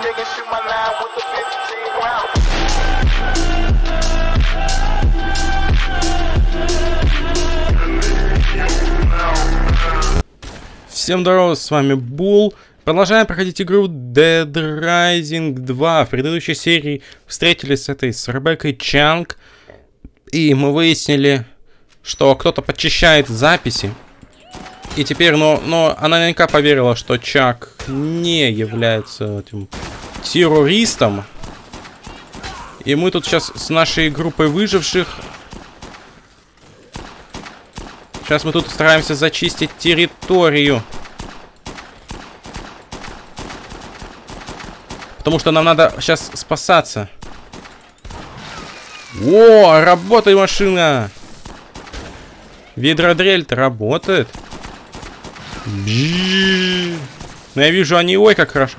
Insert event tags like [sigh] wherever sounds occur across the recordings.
nigga shoot my line with the 15 round. Всем здорово, с вами Бул. Продолжаем проходить игру Dead Rising 2. В предыдущей серии встретились с этой, с Ребеккой Чанг. И мы выяснили, что кто-то подчищает записи. И теперь, но, но она наверняка поверила, что Чак не является этим террористом. И мы тут сейчас с нашей группой выживших Сейчас мы тут стараемся зачистить территорию. Потому что нам надо сейчас спасаться. О, работай, машина! Ведродрель-то работает. Но я вижу, они ой как хорошо.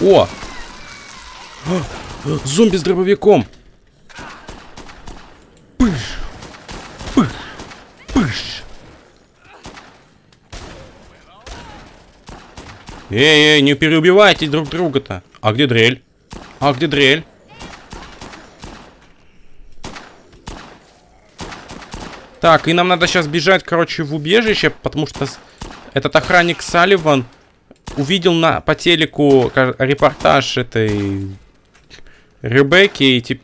О! Зомби с дробовиком. Пыш. Пыш. Пыш. Эй, эй, не переубивайте друг друга-то. А где дрель? А где дрель? Так, и нам надо сейчас бежать, короче, в убежище, потому что этот охранник Салливан увидел на, по телеку репортаж этой Ребекки и, тип-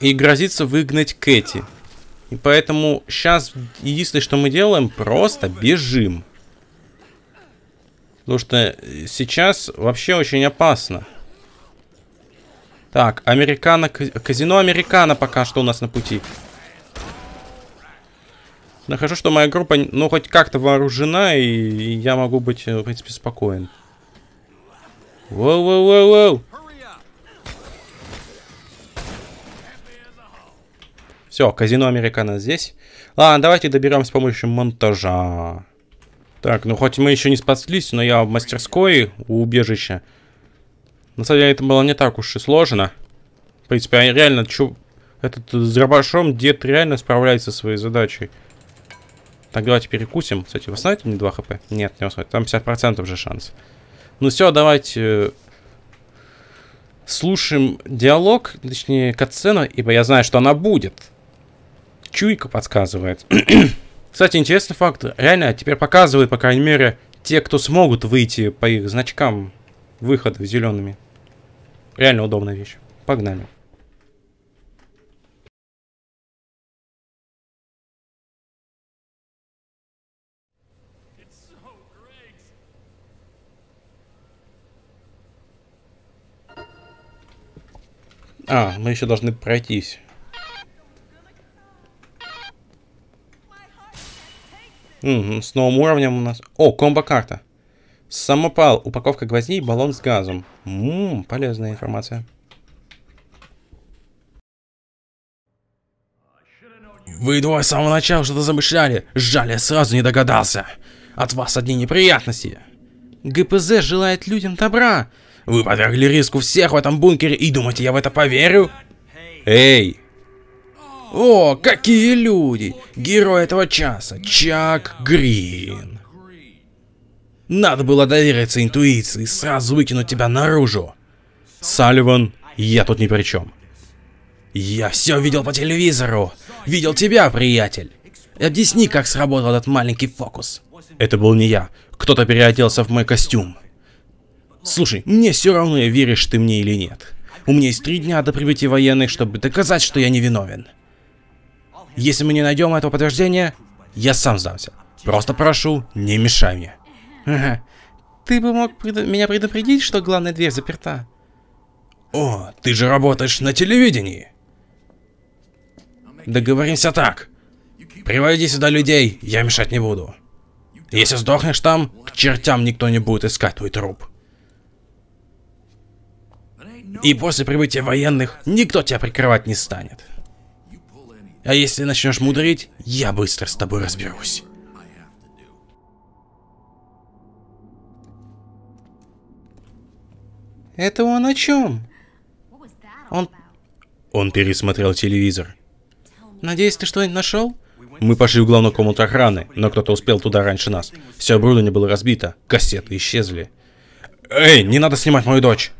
и грозится выгнать Кэти. И поэтому сейчас единственное, что мы делаем, просто бежим. Потому что э, сейчас вообще очень опасно. Так, Американо... Казино Американо пока что у нас на пути. Хорошо, что моя группа, ну, хоть как-то вооружена, и, я могу быть, э, в принципе, спокоен. Воу-воу-воу-воу! Все, казино Американо здесь. Ладно, давайте доберем с помощью монтажа. Так, ну хоть мы еще не спаслись, но я в мастерской у убежища. На самом деле это было не так уж и сложно. В принципе, реально, чё, этот с дробашом дед реально справляется со своей задачей. Так, давайте перекусим. Кстати, восстановите мне 2 хп? Нет, не восстановите. Там 50% же шанс. Ну все, давайте э, слушаем диалог, точнее, катсцену, ибо я знаю, что она будет. Чуйка подсказывает. [clears throat] Кстати, интересный факт. Реально, теперь показывают, по крайней мере, те, кто смогут выйти по их значкам выхода зелеными. Реально удобная вещь. Погнали. А, мы еще должны пройтись. С новым уровнем у нас... О, комбо-карта. Самопал, упаковка гвоздей, баллон с газом. Ммм, полезная информация. Вы двое с самого начала что-то замышляли. Жаль, я сразу не догадался. От вас одни неприятности. ГПЗ желает людям добра. Вы подвергли риску всех в этом бункере и думаете, я в это поверю? Эй, о, какие люди! Герой этого часа, Чак Грин. Надо было довериться интуиции и сразу выкинуть тебя наружу. Салливан, я тут ни при чем. Я все видел по телевизору. Видел тебя, приятель. Объясни, как сработал этот маленький фокус. Это был не я. Кто-то переоделся в мой костюм. Слушай, мне все равно, веришь ты мне или нет. У меня есть три дня до прибытия военных, чтобы доказать, что я не виновен. Если мы не найдем этого подтверждения, я сам сдамся. Просто прошу, не мешай мне. Ты бы мог предо- меня предупредить, что главная дверь заперта. О, ты же работаешь на телевидении. Договоримся так. Приводи сюда людей, я мешать не буду. Если сдохнешь там, к чертям никто не будет искать твой труп. И после прибытия военных никто тебя прикрывать не станет. А если начнешь мудрить, я быстро с тобой разберусь. Это он о чем? Он... Он пересмотрел телевизор. Надеюсь, ты что-нибудь нашел? Мы пошли в главную комнату охраны, но кто-то успел туда раньше нас. Все оборудование было разбито, кассеты исчезли. Эй, не надо снимать мою дочь.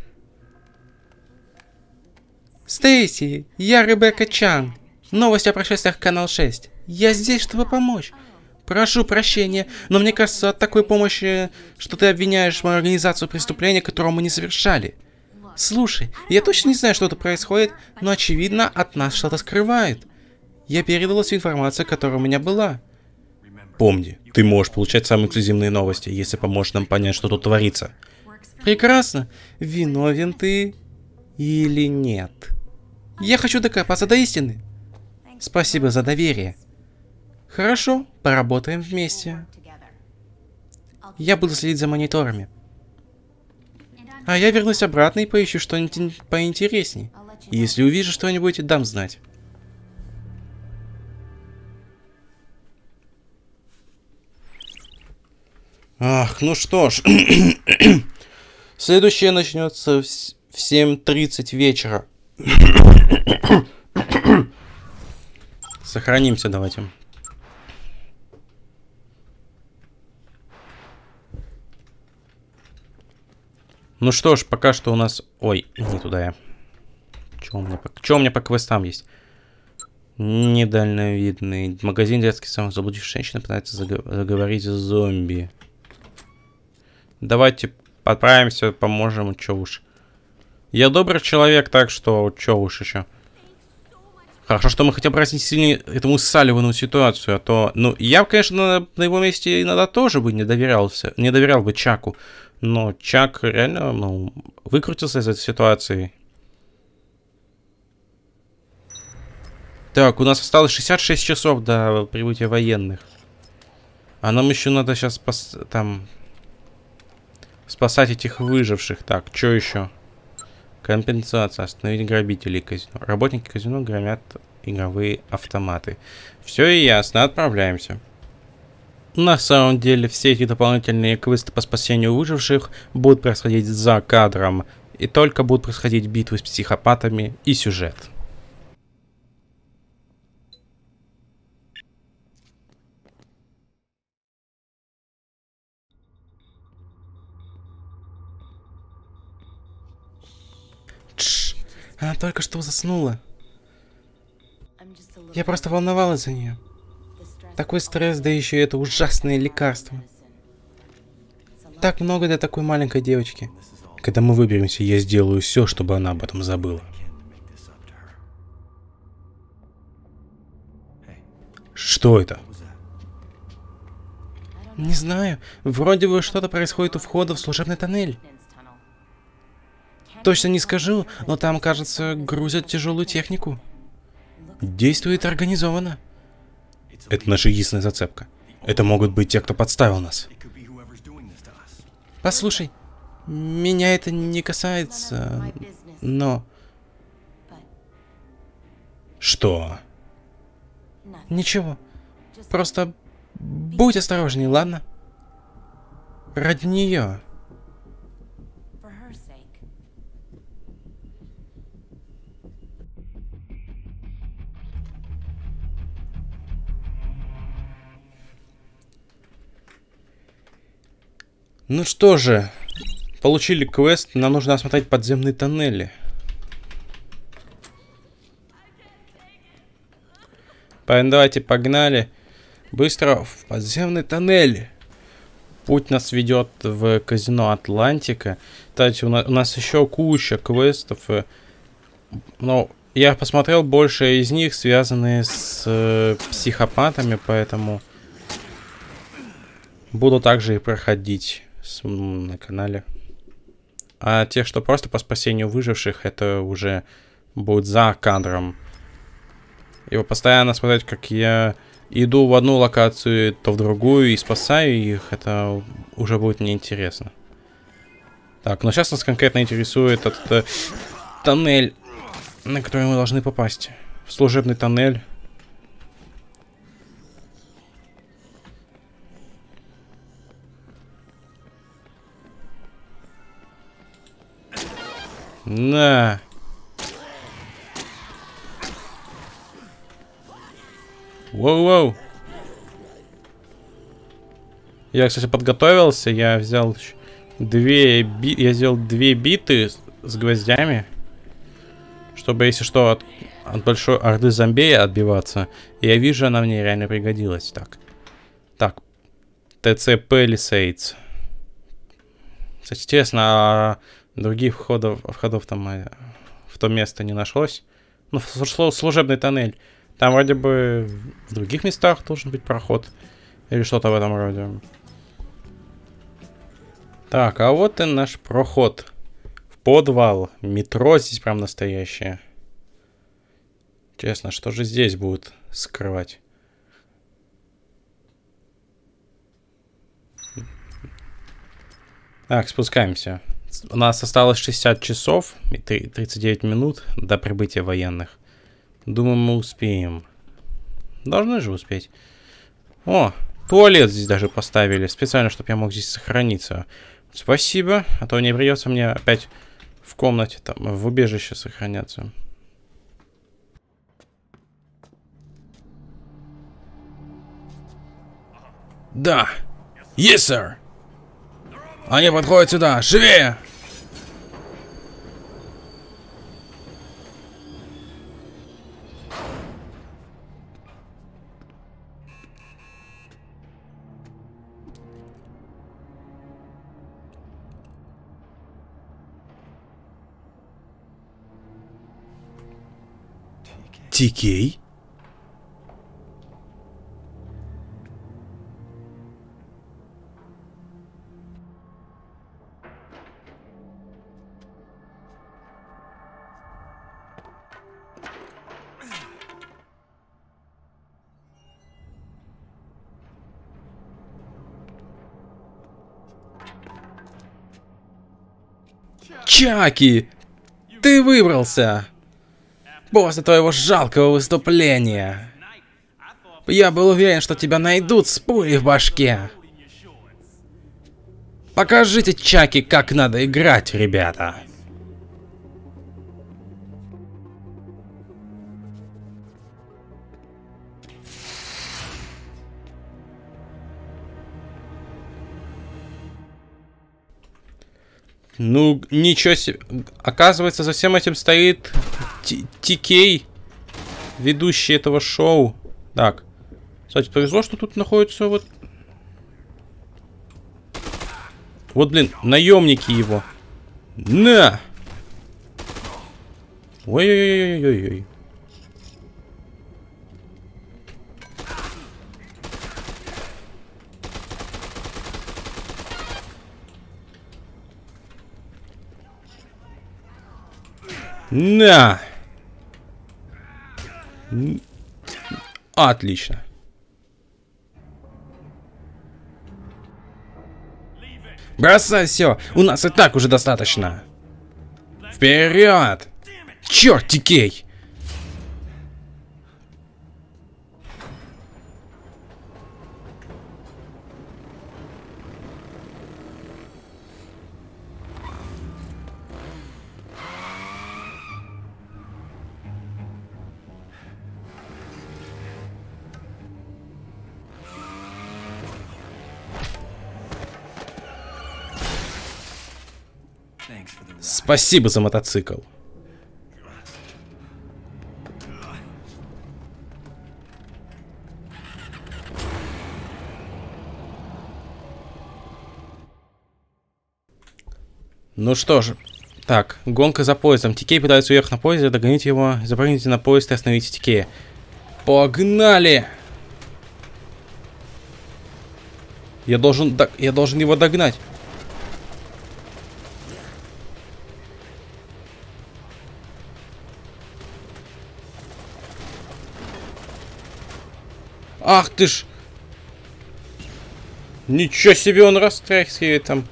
Стейси, я Ребекка Чан. Новости о происшествиях Канал 6. Я здесь, чтобы помочь. Прошу прощения, но мне кажется, от такой помощи, что ты обвиняешь мою организацию преступления, которого мы не совершали. Слушай, я точно не знаю, что тут происходит, но очевидно, от нас что-то скрывают. Я передала всю информацию, которая у меня была. Помни, ты можешь получать самые эксклюзивные новости, если поможешь нам понять, что тут творится. Прекрасно. Виновен ты или нет? Я хочу докопаться до истины. Спасибо за доверие. Хорошо, поработаем вместе. Я буду следить за мониторами. А я вернусь обратно и поищу что-нибудь ин- поинтересней. Если увижу что-нибудь, дам знать. Ах, ну что ж. [coughs] Следующее начнется в 7.30 вечера. Сохранимся давайте. Ну что ж, пока что у нас... Ой, не туда я. Что у меня по, чё у меня по квестам есть? Недальновидный. Магазин детский самых заблудивших женщин пытается заго- заговорить с зомби. Давайте отправимся, поможем, чё уж. Я добрый человек, так что чё уж еще. Хорошо, что мы хотя бы разнесли этому Салливану ситуацию, а то... Ну, я, конечно, на, его месте иногда тоже бы не доверялся, не доверял бы Чаку. Но Чак реально, ну, выкрутился из этой ситуации. Так, у нас осталось 66 часов до прибытия военных. А нам еще надо сейчас там спасать этих выживших. Так, что еще? Компенсация. Остановить грабителей казино. Работники казино громят игровые автоматы. Все ясно, отправляемся. На самом деле, все эти дополнительные квесты по спасению выживших будут происходить за кадром. И только будут происходить битвы с психопатами и сюжет. Она только что заснула. Я просто волновалась за нее. Такой стресс, да еще и это ужасное лекарство. Так много для такой маленькой девочки. Когда мы выберемся, я сделаю все, чтобы она об этом забыла. Что это? Не знаю, вроде бы что-то происходит у входа в служебный тоннель. Точно не скажу, но там, кажется, грузят тяжелую технику. Действует организованно. Это наша единственная зацепка. Это могут быть те, кто подставил нас. Послушай, меня это не касается, но Что? ничего. Просто будь осторожней, ладно? Ради нее. Ну что же, получили квест, нам нужно осмотреть подземные тоннели. Поэтому давайте погнали. Быстро в подземный тоннель. Путь нас ведет в казино Атлантика. Кстати, у, на- у нас еще куча квестов. э, Но я посмотрел, больше из них связаны с э, психопатами, поэтому буду также и проходить на канале. А те, что просто по спасению выживших, это уже будет за кадром. И вот постоянно смотреть, как я иду в одну локацию, то в другую и спасаю их, это уже будет неинтересно. Так, но сейчас нас конкретно интересует этот э, тоннель, на который мы должны попасть. Служебный тоннель. На. Воу-воу. Я, кстати, подготовился. Я взял две би... Я сделал две биты с, гвоздями. Чтобы, если что, от, от большой орды зомбей отбиваться. Я вижу, она мне реально пригодилась. Так. Так. ТЦ Palisades. Кстати, интересно, а других входов, входов там э, в то место не нашлось? Ну, слу- служебный тоннель. Там вроде бы в других местах должен быть проход. Или что-то в этом роде. Так, а вот и наш проход. В подвал. Метро здесь прям настоящее. Честно, что же здесь будут скрывать? Так, спускаемся. У нас осталось 60 часов и три- 39 минут до прибытия военных. Думаю, мы успеем. Должны же успеть. О, туалет здесь даже поставили. Специально, чтобы я мог здесь сохраниться. Спасибо. А то не придется мне опять в комнате, там, в убежище сохраняться. Да. Yes, sir. Они подходят сюда. Живее! Тикей? Чаки! Ты выбрался! После твоего жалкого выступления. Я был уверен, что тебя найдут с пулей в башке. Покажите Чаки, как надо играть, ребята. Ну, ничего себе. Оказывается, за всем этим стоит Ти- Тикей, ведущий этого шоу. Так. Кстати, повезло, что тут находится вот... Вот, блин, наемники его. На! Ой-ой-ой-ой-ой-ой. На! Отлично. Бросай все, у нас и так уже достаточно. Вперед! Черт, Тикей! Спасибо за мотоцикл. Ну что ж, так, гонка за поездом. Тикей пытается уехать на поезде, догоните его, запрыгните на поезд и остановите Тикея. Погнали! Я должен, я должен его догнать. Ах ты ж! Ничего себе он растряхивает там.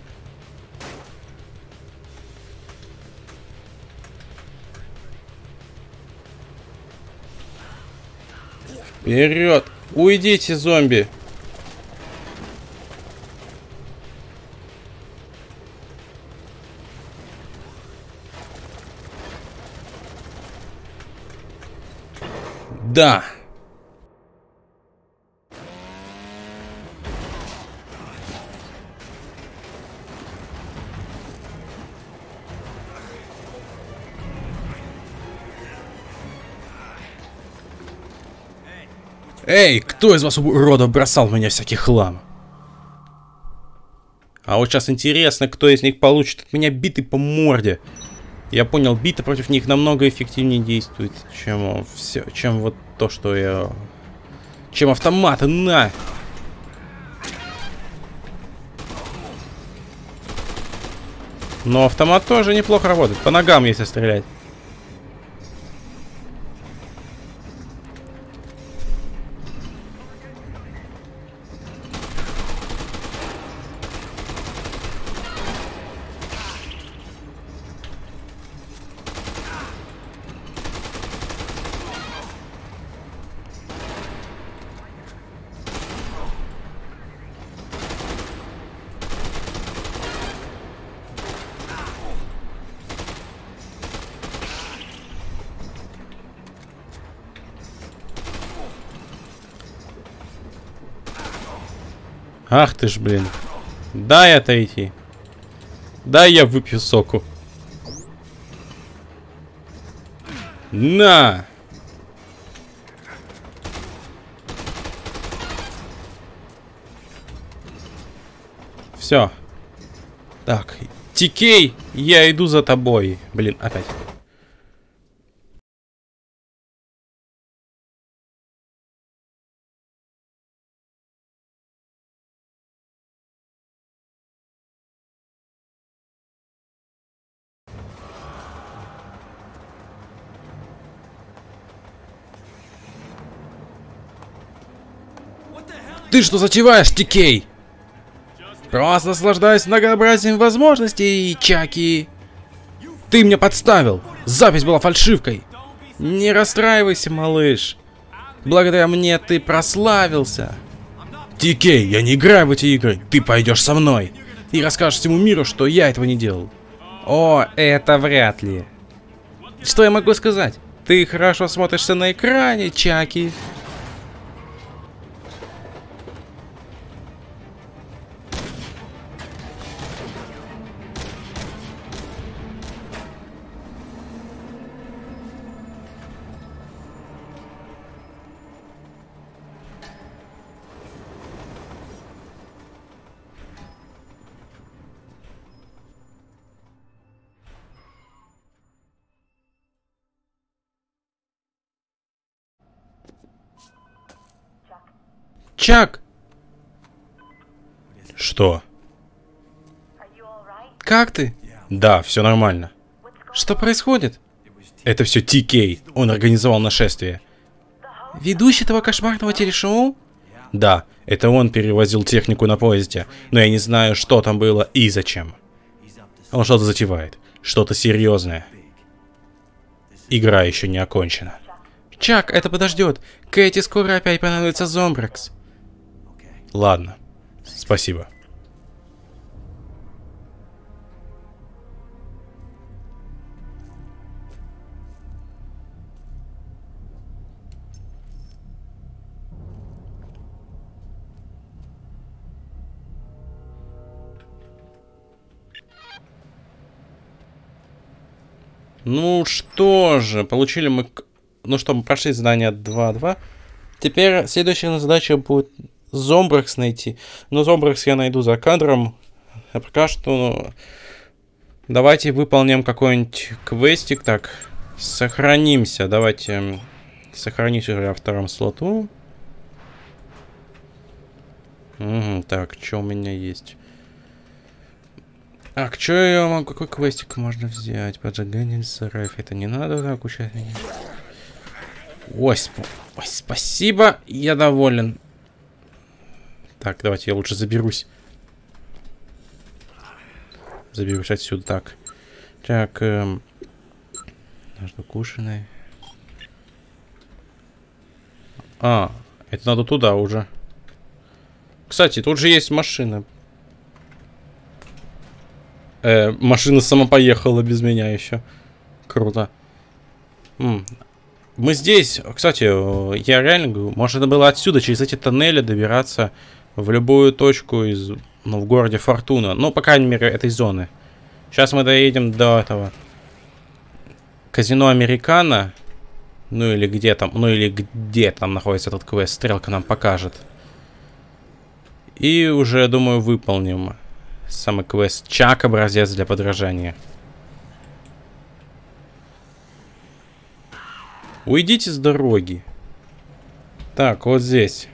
Вперед! Уйдите, зомби! Да! Эй, кто из вас, уродов, бросал в меня всякий хлам? А вот сейчас интересно, кто из них получит от меня биты по морде. Я понял, биты против них намного эффективнее действует, чем все, чем вот то, что я... Чем автоматы, на! Но автомат тоже неплохо работает. По ногам, если стрелять. Ах ты ж, блин. Дай отойти. Дай я выпью соку. На! Все. Так, Тикей, я иду за тобой. Блин, опять. Ты что затеваешь, Тикей? Просто наслаждаюсь многообразием возможностей, Чаки. Ты меня подставил. Запись была фальшивкой. Не расстраивайся, малыш. Благодаря мне ты прославился. Тикей, я не играю в эти игры. Ты пойдешь со мной. И расскажешь всему миру, что я этого не делал. О, это вряд ли. Что я могу сказать? Ты хорошо смотришься на экране, Чаки. Чак! Что? Как ты? Да, все нормально. Что происходит? Это все Ти Он организовал нашествие. Ведущий этого кошмарного телешоу? Да, это он перевозил технику на поезде, но я не знаю, что там было и зачем. Он что-то затевает. Что-то серьезное. Игра еще не окончена. Чак, это подождет. Кэти скоро опять понадобится Зомбракс. Ладно. Спасибо. Ну что же, получили мы... Ну что, мы прошли задание 2.2. Теперь следующая задача будет Зомбракс найти. Но Зомбракс я найду за кадром. А пока что... Ну, давайте выполним какой-нибудь квестик. Так, сохранимся. Давайте сохранить уже втором слоту. Угу, так, что у меня есть? Так, что я могу... Какой квестик можно взять? Поджигание сараев. Это не надо так участие. Ой, сп... Ой, спасибо, я доволен. Так, давайте я лучше заберусь. Заберусь отсюда. Так. Так. Эм, нужно кушаной. А, это надо туда уже. Кстати, тут же есть машина. Э, машина сама поехала без меня еще. Круто. М мы здесь, кстати, я реально говорю, можно было отсюда, через эти тоннели добираться в любую точку из, ну, в городе Фортуна. Ну, по крайней мере, этой зоны. Сейчас мы доедем до этого казино Американо. Ну или где там, ну или где там находится этот квест, стрелка нам покажет. И уже, думаю, выполним самый квест Чак, образец для подражания. Уйдите с дороги. Так, вот здесь.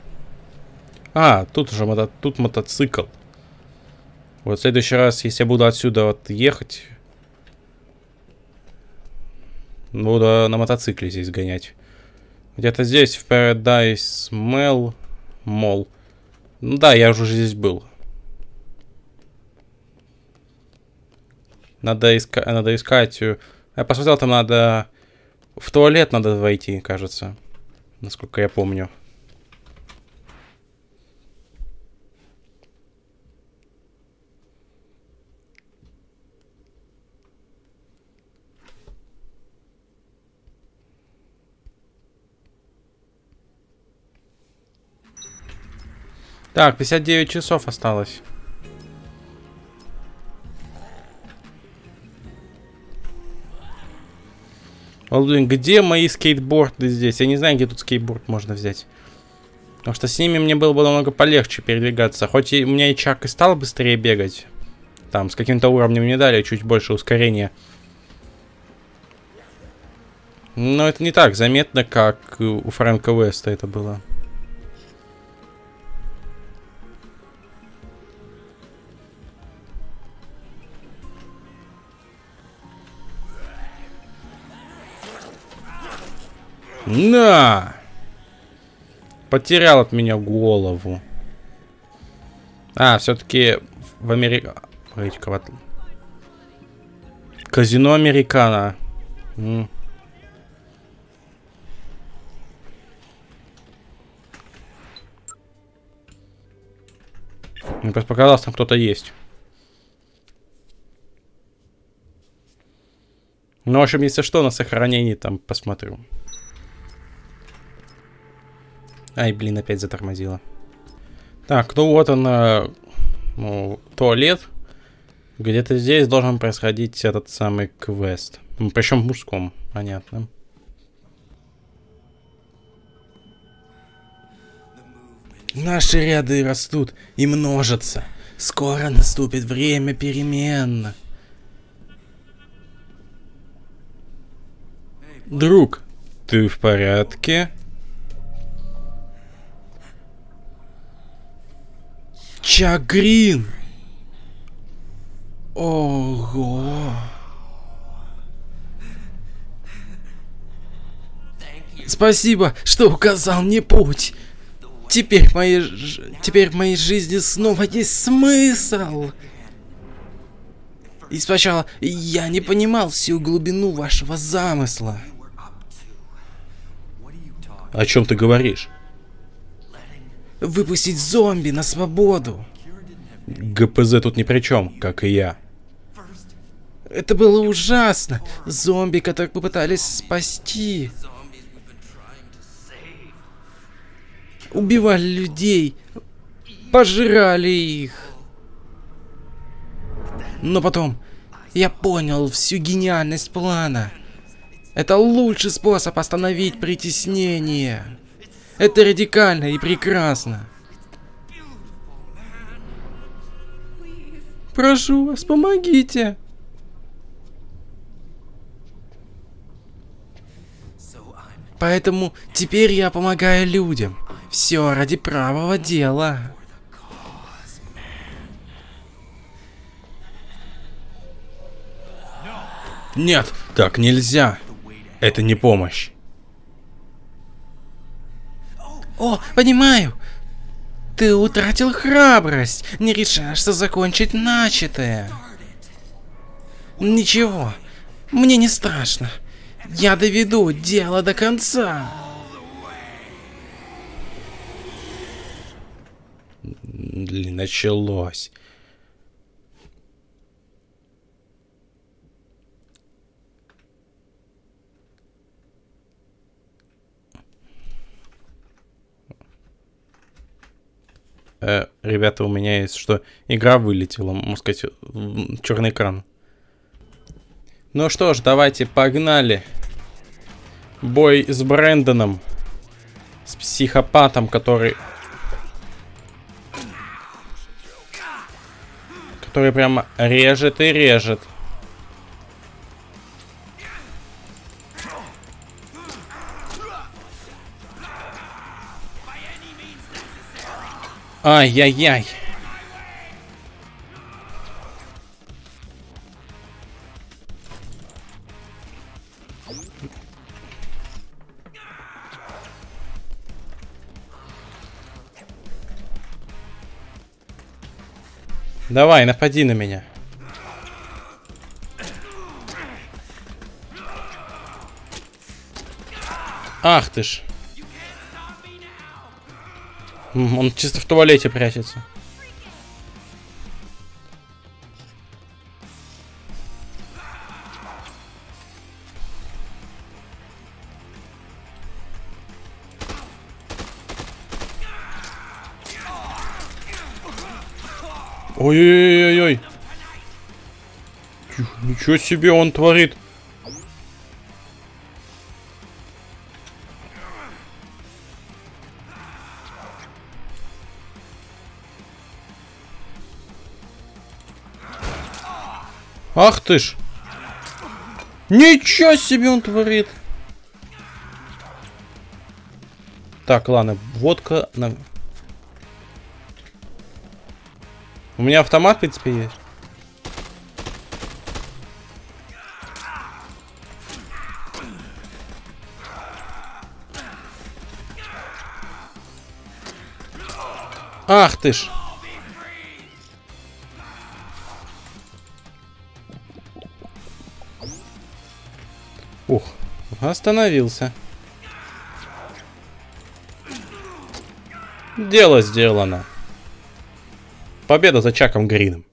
А, тут уже мото тут мотоцикл. Вот в следующий раз, если я буду отсюда вот ехать, буду на мотоцикле здесь гонять. Где-то здесь, в Paradise Mall, Mall. Ну да, я уже здесь был. Надо, иска надо искать... Я посмотрел, там надо... В туалет надо войти, кажется. Насколько я помню. Так, 59 часов осталось. Блин, где мои скейтборды здесь? Я не знаю, где тут скейтборд можно взять. Потому что с ними мне было бы намного полегче передвигаться. Хоть и у меня и Чак и стал быстрее бегать. Там, с каким-то уровнем мне дали чуть больше ускорения. Но это не так заметно, как у Фрэнка Уэста это было. На! Потерял от меня голову. А, все-таки в Америке... Казино Американо. М. Мне просто показалось, там кто-то есть. Ну, в общем, если что, на сохранении там посмотрю. Ай, блин, опять затормозила. Так, ну вот он, э, ну, туалет. Где-то здесь должен происходить этот самый квест. Причем в мужском, понятно. Наши ряды растут и множатся. Скоро наступит время перемен. Друг, ты в порядке? Чак Грин! Ого! Спасибо, что указал мне путь. Теперь в моей, теперь в моей жизни снова есть смысл. И сначала я не понимал всю глубину вашего замысла. О чем ты говоришь? Выпустить зомби на свободу. ГПЗ тут ни при чем, как и я. Это было ужасно. Зомби, которых попытались спасти. Убивали людей. Пожирали их. Но потом я понял всю гениальность плана. Это лучший способ остановить притеснение. Это радикально и прекрасно. Прошу вас, помогите. Поэтому теперь я помогаю людям. Все ради правого дела. Нет, так нельзя. Это не помощь. О, понимаю. Ты утратил храбрость, не решаешься закончить начатое. Ничего, мне не страшно. Я доведу дело до конца. Началось. Э, ребята, у меня есть что? Игра вылетела, можно сказать, черный экран. Ну что ж, давайте погнали. Бой с Брэндоном. С психопатом, который... Который прямо режет и режет. Ай-яй-яй. Давай, напади на меня. Ах ты ж. Он чисто в туалете прячется. Ой-ой-ой-ой. Ничего себе он творит. Ах ты ж. Ничего себе он творит. Так, ладно, водка на... У меня автомат, в принципе, есть. Ах ты ж. Ух, остановился. Дело сделано. Победа за Чаком Грином.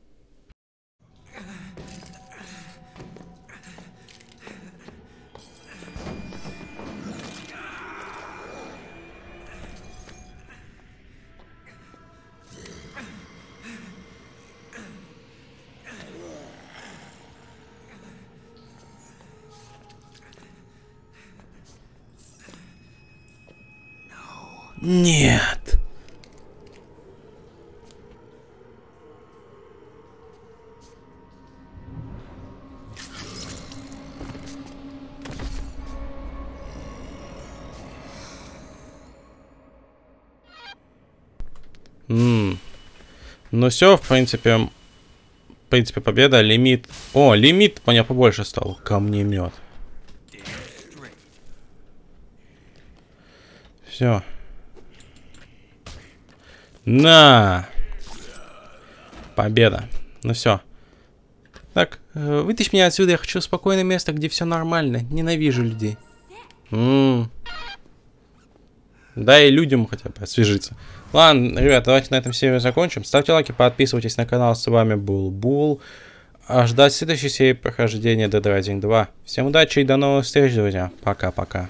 Ну все, в принципе, в принципе, победа, лимит. О, лимит у меня побольше стал. Камнемет. Все. На! Победа. Ну все. Так, э, вытащи меня отсюда, я хочу спокойное место, где все нормально. Ненавижу людей. М. Да и людям хотя бы освежиться. Ладно, ребят, давайте на этом серию закончим. Ставьте лайки, подписывайтесь на канал. С вами был Бул. А ждать следующей серии прохождения Dead Rising 2. Всем удачи и до новых встреч, друзья. Пока-пока.